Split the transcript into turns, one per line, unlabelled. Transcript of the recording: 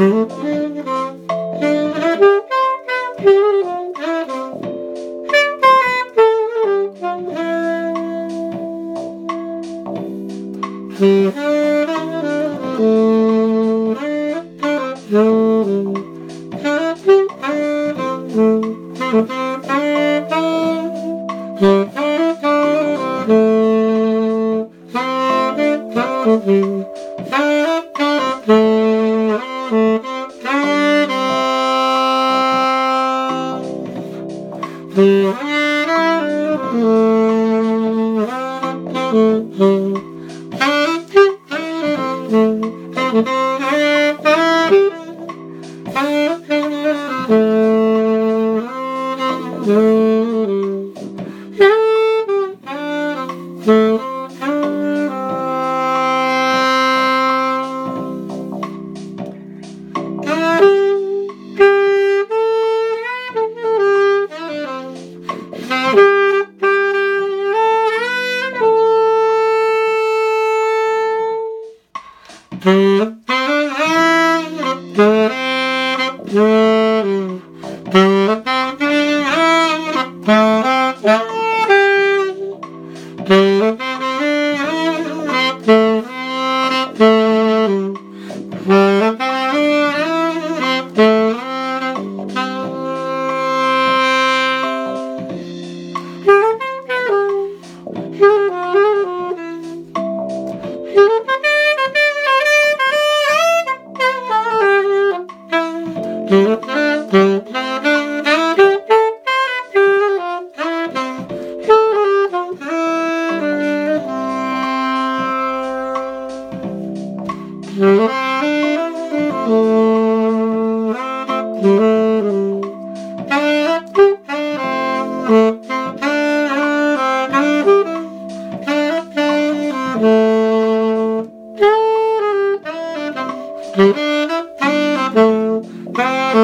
No. Mm-hmm. Mm-hmm. Mm-hmm. Música